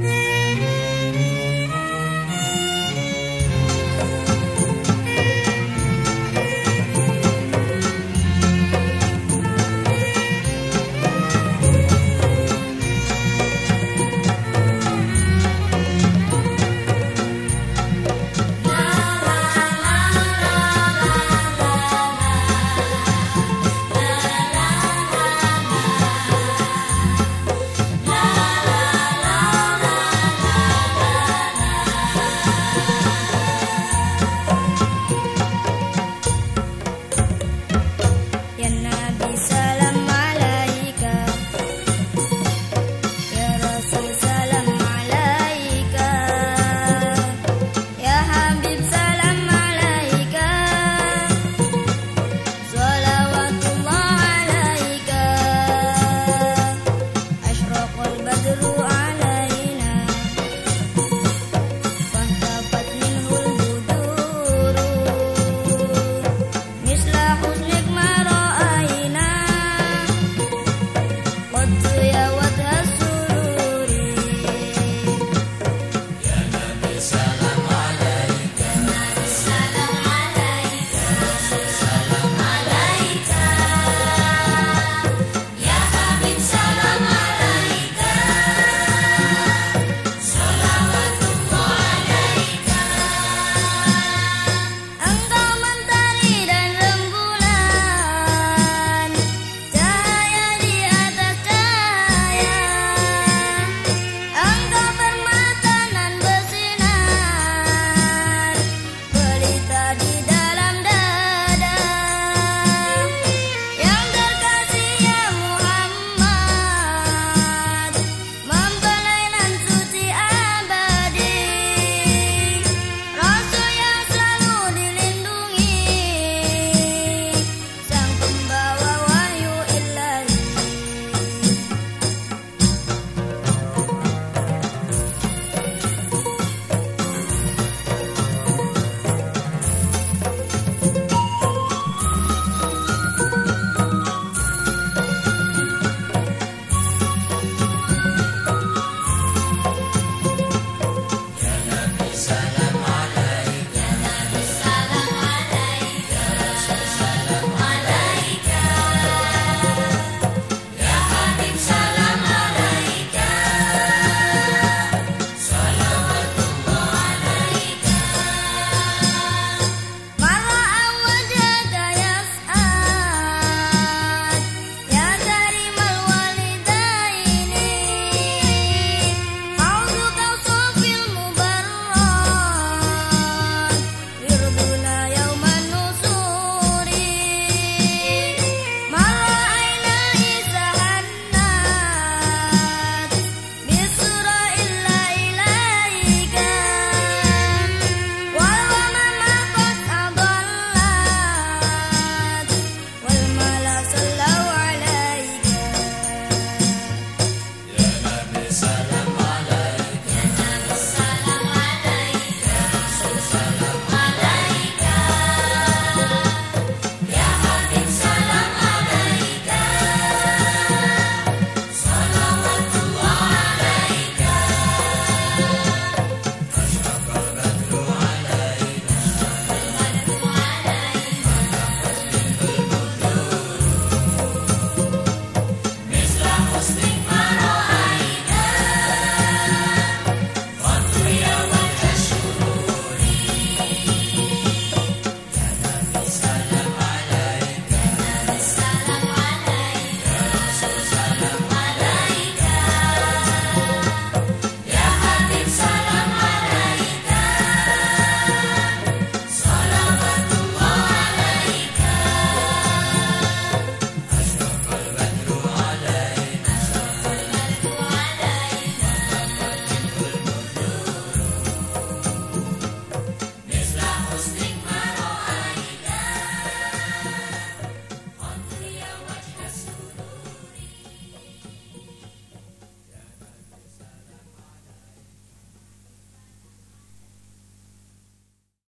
Salam